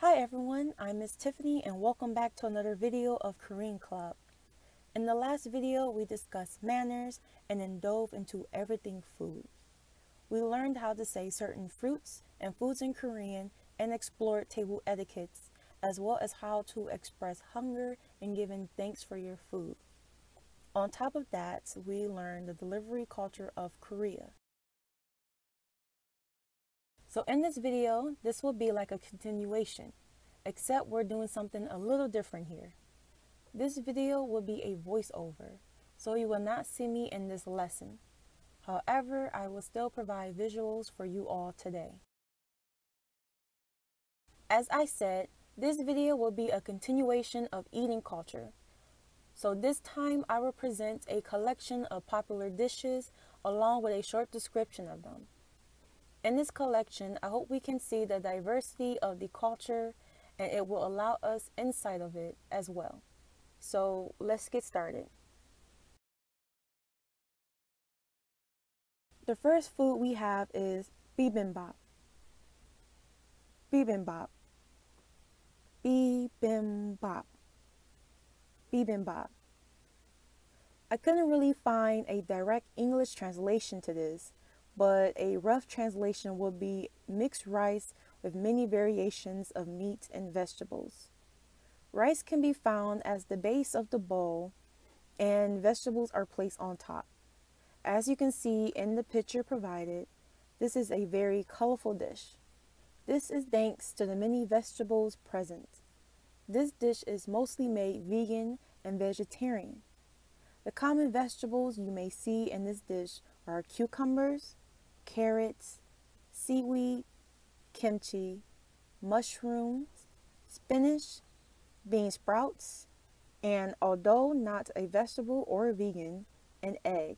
Hi everyone, I'm Miss Tiffany and welcome back to another video of Korean Club. In the last video, we discussed manners and then dove into everything food. We learned how to say certain fruits and foods in Korean and explored table etiquettes, as well as how to express hunger and giving thanks for your food. On top of that, we learned the delivery culture of Korea. So in this video, this will be like a continuation, except we're doing something a little different here. This video will be a voiceover, so you will not see me in this lesson. However, I will still provide visuals for you all today. As I said, this video will be a continuation of eating culture. So this time I will present a collection of popular dishes along with a short description of them. In this collection, I hope we can see the diversity of the culture and it will allow us insight of it as well. So let's get started. The first food we have is bibimbap. Bibimbap. Bibimbap. Bibimbap. I couldn't really find a direct English translation to this, but a rough translation would be mixed rice with many variations of meat and vegetables. Rice can be found as the base of the bowl and vegetables are placed on top. As you can see in the picture provided, this is a very colorful dish. This is thanks to the many vegetables present. This dish is mostly made vegan and vegetarian. The common vegetables you may see in this dish are cucumbers, carrots, seaweed, kimchi, mushrooms, spinach, bean sprouts, and although not a vegetable or a vegan, an egg.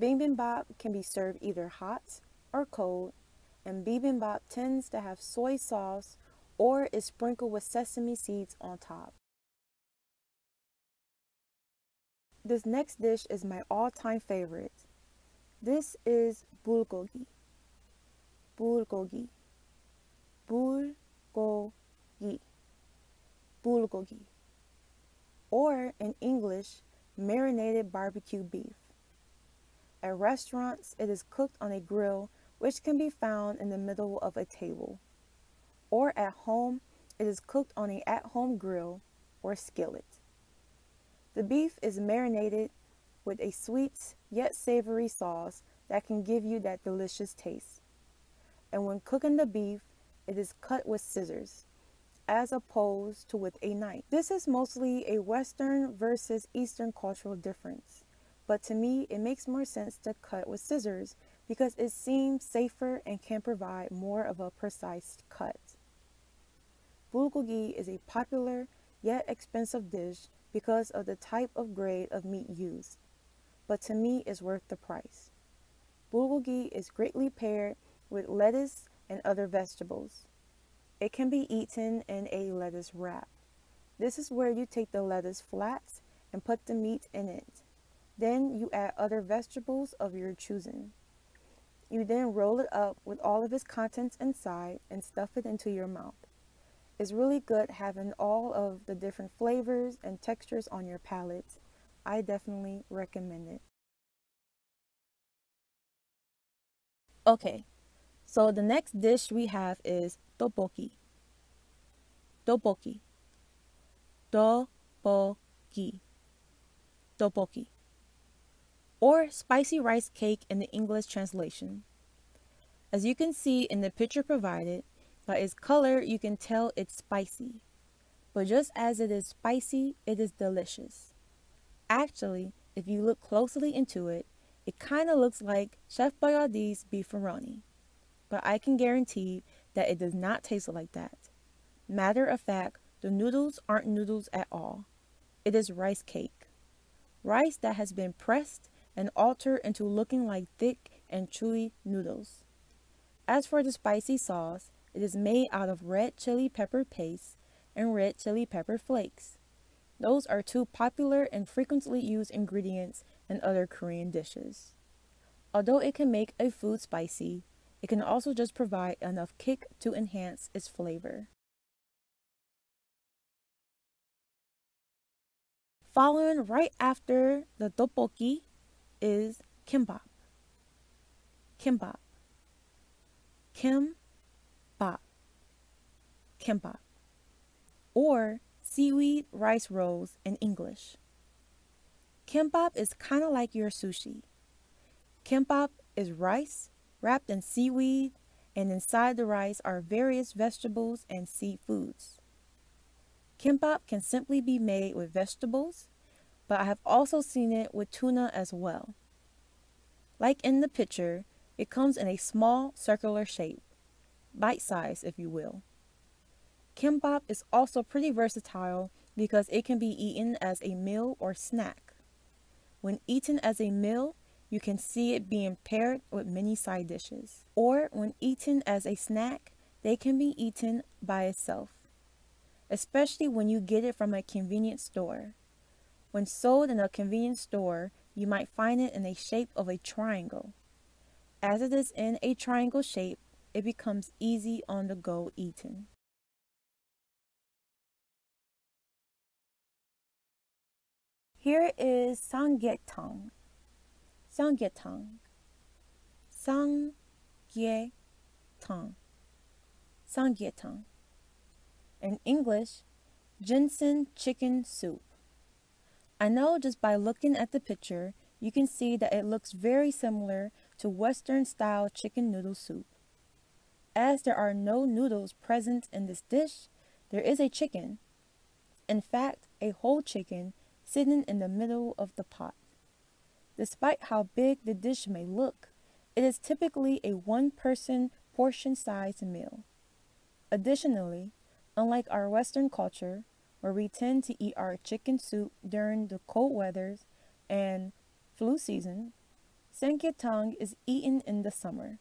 Bibimbap can be served either hot or cold, and bibimbap tends to have soy sauce or is sprinkled with sesame seeds on top. This next dish is my all-time favorite. This is bulgogi. Bulgogi. Bulgogi. Bulgogi. Or in English, marinated barbecue beef. At restaurants, it is cooked on a grill which can be found in the middle of a table. Or at home, it is cooked on a at-home grill or skillet. The beef is marinated with a sweet yet savory sauce that can give you that delicious taste. And when cooking the beef, it is cut with scissors as opposed to with a knife. This is mostly a Western versus Eastern cultural difference, but to me it makes more sense to cut with scissors because it seems safer and can provide more of a precise cut. Bulgogi is a popular yet expensive dish because of the type of grade of meat used, but to me is worth the price. Bulgogi is greatly paired with lettuce and other vegetables. It can be eaten in a lettuce wrap. This is where you take the lettuce flats and put the meat in it. Then you add other vegetables of your choosing. You then roll it up with all of its contents inside and stuff it into your mouth. It's really good having all of the different flavors and textures on your palate. I definitely recommend it. Okay, so the next dish we have is tteokbokki. Tteokbokki. Tteokbokki. Tteokbokki. Or spicy rice cake in the English translation. As you can see in the picture provided, by its color, you can tell it's spicy. But just as it is spicy, it is delicious. Actually, if you look closely into it, it kind of looks like Chef Boyardee's beefaroni. But I can guarantee that it does not taste like that. Matter of fact, the noodles aren't noodles at all. It is rice cake. Rice that has been pressed and altered into looking like thick and chewy noodles. As for the spicy sauce, it is made out of red chili pepper paste and red chili pepper flakes. Those are two popular and frequently used ingredients in other Korean dishes. Although it can make a food spicy, it can also just provide enough kick to enhance its flavor. Following right after the tteokbokki is kimbap. Kimbap. Kimbap. Kimbap. Or seaweed rice rolls in English. Kimbap is kind of like your sushi. Kimbap is rice wrapped in seaweed, and inside the rice are various vegetables and seafoods. Kimbap can simply be made with vegetables, but I have also seen it with tuna as well. Like in the picture, it comes in a small circular shape, bite size if you will. Kimbap is also pretty versatile because it can be eaten as a meal or snack. When eaten as a meal, you can see it being paired with many side dishes. Or when eaten as a snack, they can be eaten by itself, especially when you get it from a convenience store. When sold in a convenience store, you might find it in the shape of a triangle. As it is in a triangle shape, it becomes easy on the go eating. Here is samgyetang. Samgyetang. Samgyetang. Samgyetang. In English, ginseng chicken soup. I know just by looking at the picture, you can see that it looks very similar to Western style chicken noodle soup. As there are no noodles present in this dish, there is a chicken. In fact, a whole chicken sitting in the middle of the pot. Despite how big the dish may look, it is typically a one person portion sized meal. Additionally, unlike our Western culture, where we tend to eat our chicken soup during the cold weathers and flu season, samgyetang is eaten in the summer.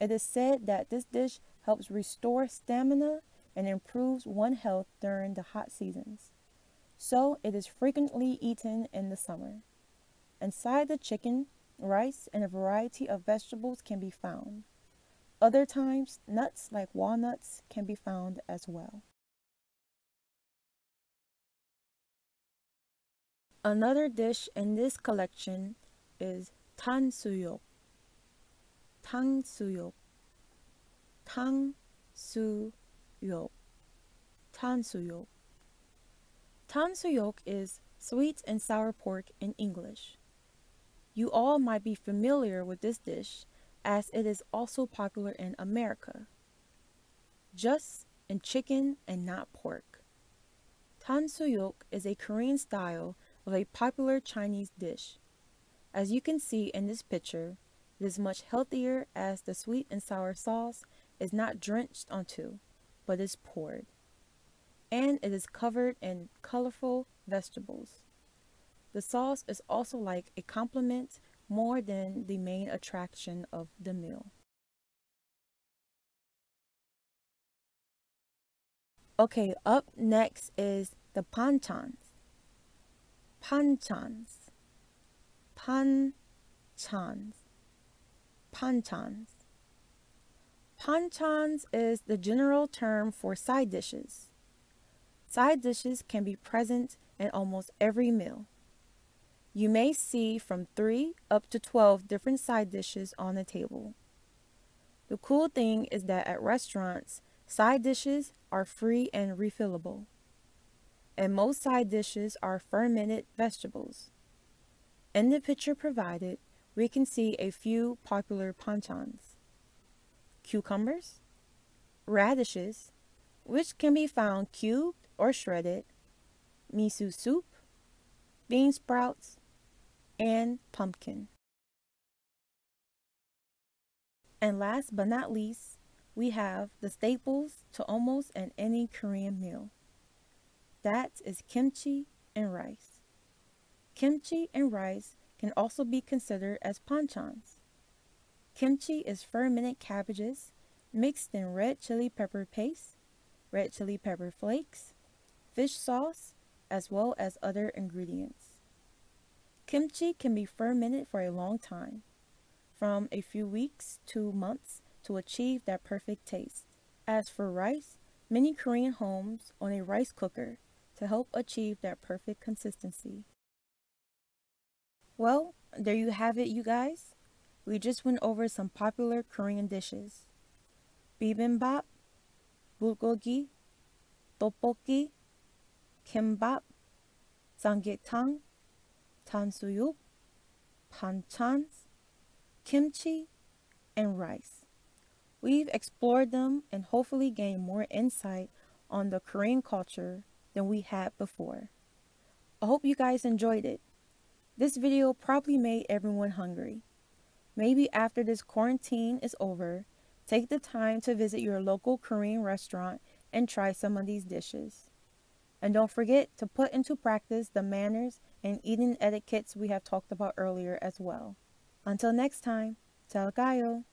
It is said that this dish helps restore stamina and improves one's health during the hot seasons so it is frequently eaten in the summer. Inside the chicken, rice and a variety of vegetables can be found. Other times, nuts like walnuts can be found as well. Another dish in this collection is tansuyuk. Tansuyuk. Tansuyuk. Tansuyuk. Tansuyuk is sweet and sour pork in English. You all might be familiar with this dish as it is also popular in America. Just in chicken and not pork. Tansuyuk is a Korean style of a popular Chinese dish. As you can see in this picture, it is much healthier as the sweet and sour sauce is not drenched onto, but is poured and it is covered in colorful vegetables. The sauce is also like a complement more than the main attraction of the meal. Okay, up next is the panchans. Panchans. Panchans. Panchans. Panchans is the general term for side dishes. Side dishes can be present in almost every meal. You may see from 3 up to 12 different side dishes on the table. The cool thing is that at restaurants, side dishes are free and refillable. And most side dishes are fermented vegetables. In the picture provided, we can see a few popular panchans. Cucumbers, radishes, which can be found cubed or shredded, miso soup, bean sprouts, and pumpkin. And last but not least, we have the staples to almost an any Korean meal. That is kimchi and rice. Kimchi and rice can also be considered as panchans. Kimchi is fermented cabbages mixed in red chili pepper paste, red chili pepper flakes, fish sauce, as well as other ingredients. Kimchi can be fermented for a long time, from a few weeks to months to achieve that perfect taste. As for rice, many Korean homes own a rice cooker to help achieve that perfect consistency. Well, there you have it, you guys. We just went over some popular Korean dishes. Bibimbap, bulgogi, tteokbokki, kimbap, samgyetang, tansuyuk, banchans, kimchi, and rice. We've explored them and hopefully gained more insight on the Korean culture than we had before. I hope you guys enjoyed it. This video probably made everyone hungry. Maybe after this quarantine is over, take the time to visit your local Korean restaurant and try some of these dishes. And don't forget to put into practice the manners and eating etiquettes we have talked about earlier as well. Until next time, jal gayo.